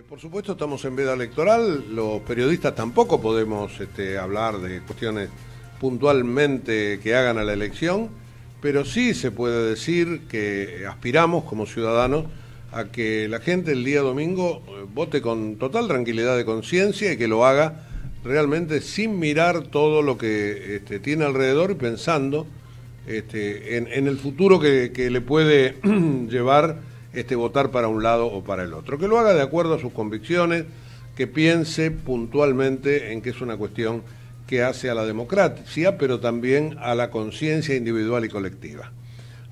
Eh, por supuesto estamos en veda electoral, los periodistas tampoco podemos este, hablar de cuestiones puntualmente que hagan a la elección, pero sí se puede decir que aspiramos como ciudadanos a que la gente el día domingo eh, vote con total tranquilidad de conciencia y que lo haga realmente sin mirar todo lo que este, tiene alrededor y pensando este, en, el futuro que, que le puede llevar este, votar para un lado o para el otro. Que lo haga de acuerdo a sus convicciones, que piense puntualmente en que es una cuestión que hace a la democracia, pero también a la conciencia individual y colectiva.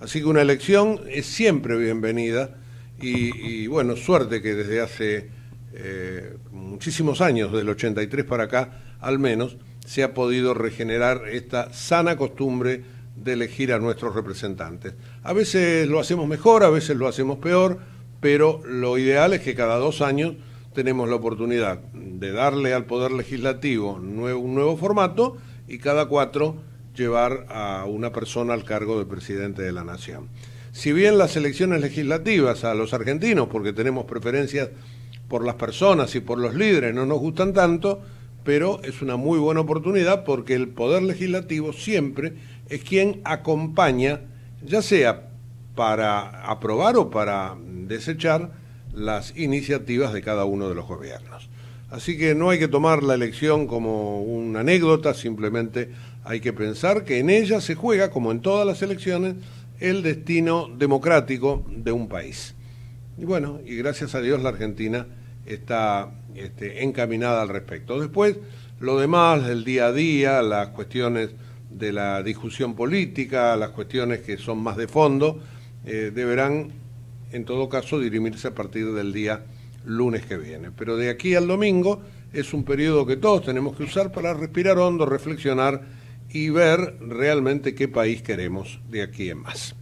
Así que una elección es siempre bienvenida y, bueno, suerte que desde hace eh, muchísimos años, del 83 para acá al menos, se ha podido regenerar esta sana costumbre de elegir a nuestros representantes. A veces lo hacemos mejor, a veces lo hacemos peor, pero lo ideal es que cada dos años tenemos la oportunidad de darle al Poder Legislativo un nuevo formato y cada cuatro llevar a una persona al cargo de presidente de la Nación. Si bien las elecciones legislativas a los argentinos, porque tenemos preferencias por las personas y por los líderes, no nos gustan tanto, pero es una muy buena oportunidad porque el Poder Legislativo siempre es quien acompaña, ya sea para aprobar o para desechar las iniciativas de cada uno de los gobiernos. Así que no hay que tomar la elección como una anécdota, simplemente hay que pensar que en ella se juega, como en todas las elecciones, el destino democrático de un país. Y bueno, y gracias a Dios la Argentina está este, encaminada al respecto. Después, lo demás, el día a día, las cuestiones de la discusión política, las cuestiones que son más de fondo, eh, deberán en todo caso dirimirse a partir del día lunes que viene. Pero de aquí al domingo es un periodo que todos tenemos que usar para respirar hondo, reflexionar y ver realmente qué país queremos de aquí en más.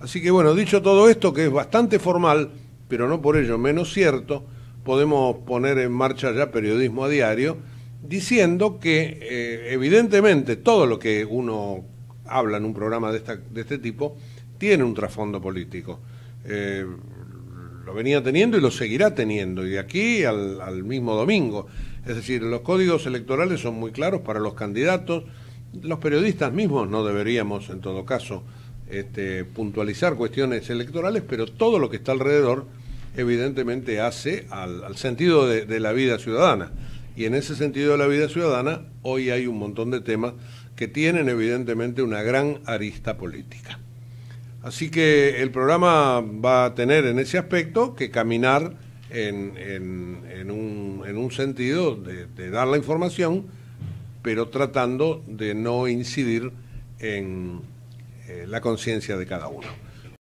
Así que bueno, dicho todo esto, que es bastante formal, pero no por ello menos cierto, podemos poner en marcha ya periodismo a diario diciendo que eh, evidentemente todo lo que uno habla en un programa de, esta, de este tipo tiene un trasfondo político. Eh, lo venía teniendo y lo seguirá teniendo, y de aquí al, mismo domingo. Es decir, los códigos electorales son muy claros para los candidatos. Los periodistas mismos no deberíamos, en todo caso, este, puntualizar cuestiones electorales, pero todo lo que está alrededor evidentemente hace al, sentido de la vida ciudadana. Y en ese sentido de la vida ciudadana, hoy hay un montón de temas que tienen evidentemente una gran arista política. Así que el programa va a tener en ese aspecto que caminar en, un, sentido de, dar la información, pero tratando de no incidir en eh, la conciencia de cada uno.